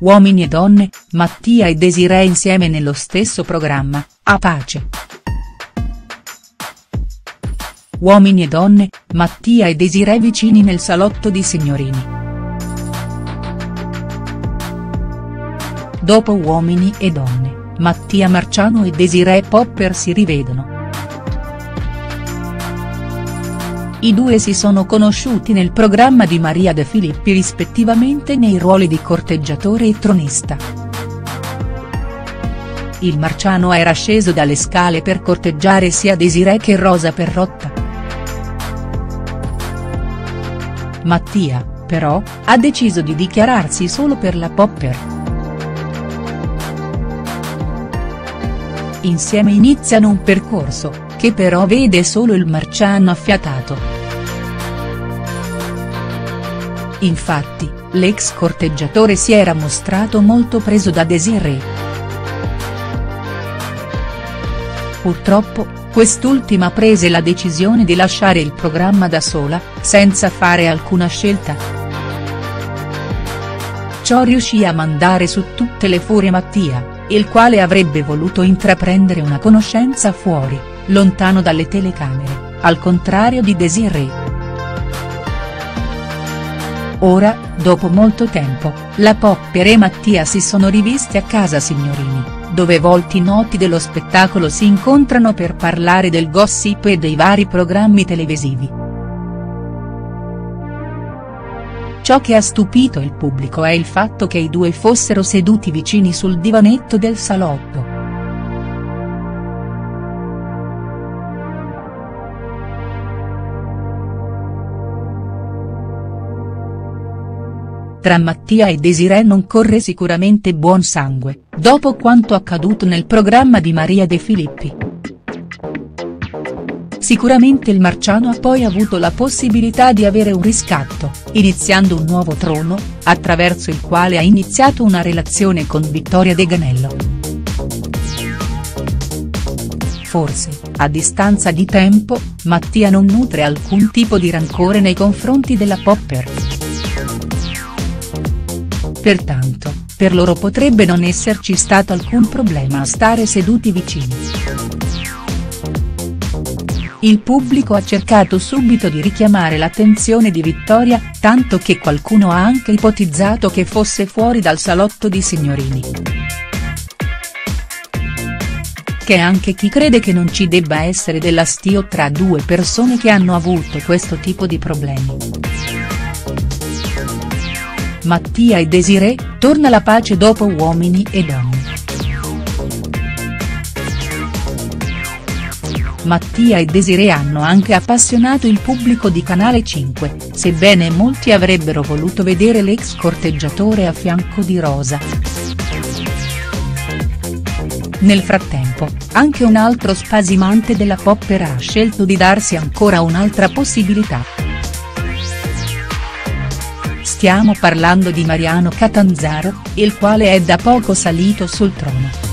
Uomini e donne, Mattia e Desiree insieme nello stesso programma, A Pace. Uomini e donne, Mattia e Desiree vicini nel salotto di Signorini. Dopo Uomini e donne, Mattia Marciano e Desiree Popper si rivedono. I due si sono conosciuti nel programma di Maria De Filippi rispettivamente nei ruoli di corteggiatore e tronista. Il Marciano era sceso dalle scale per corteggiare sia Desiree che Rosa Perrotta. Mattia, però, ha deciso di dichiararsi solo per la Popper. Insieme iniziano un percorso, che però vede solo il Marciano affiatato. Infatti, l'ex corteggiatore si era mostrato molto preso da Desiree. Purtroppo, quest'ultima prese la decisione di lasciare il programma da sola, senza fare alcuna scelta. Ciò riuscì a mandare su tutte le furie Mattia, il quale avrebbe voluto intraprendere una conoscenza fuori lontano dalle telecamere, al contrario di Desiree. Ora, dopo molto tempo, la Popper e Mattia si sono rivisti a casa Signorini, dove volti noti dello spettacolo si incontrano per parlare del gossip e dei vari programmi televisivi. Ciò che ha stupito il pubblico è il fatto che i due fossero seduti vicini sul divanetto del salotto. Tra Mattia e Desiree non corre sicuramente buon sangue, dopo quanto accaduto nel programma di Maria De Filippi. Sicuramente il Marciano ha poi avuto la possibilità di avere un riscatto, iniziando un nuovo trono, attraverso il quale ha iniziato una relazione con Vittoria De Ganello. Forse, a distanza di tempo, Mattia non nutre alcun tipo di rancore nei confronti della Popper. Pertanto, per loro potrebbe non esserci stato alcun problema a stare seduti vicini. Il pubblico ha cercato subito di richiamare l'attenzione di Vittoria, tanto che qualcuno ha anche ipotizzato che fosse fuori dal salotto di Signorini. Che anche chi crede che non ci debba essere dell'astio tra due persone che hanno avuto questo tipo di problemi. Mattia e Desiree, torna la pace dopo Uomini e donne. Mattia e Desiree hanno anche appassionato il pubblico di Canale 5, sebbene molti avrebbero voluto vedere l'ex corteggiatore a fianco di Rosa. Nel frattempo, anche un altro spasimante della Popper ha scelto di darsi ancora un'altra possibilità. Stiamo parlando di Mariano Catanzaro, il quale è da poco salito sul trono.